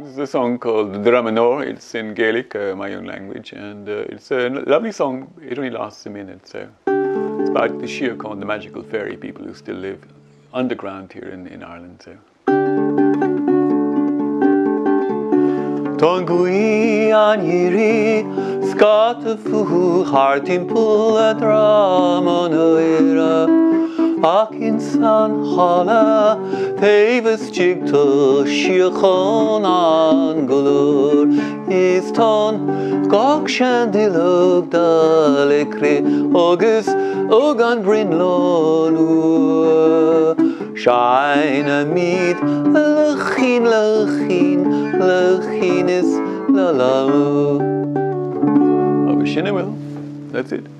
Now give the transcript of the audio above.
This is a song called Dramanor. It's in Gaelic, uh, my own language, and uh, it's a lovely song. It only lasts a minute, so it's about the Síocháin, the magical fairy people who still live underground here in, in Ireland. So. Tongui aniri scat fu hartim a dramanoi. ac insan hala Tevis jigta shiakhan an gulur Istan gak shandilug dalekri og ogan brin lolur a mid lachin lachin lachin is lalamu Agus e will, that's it.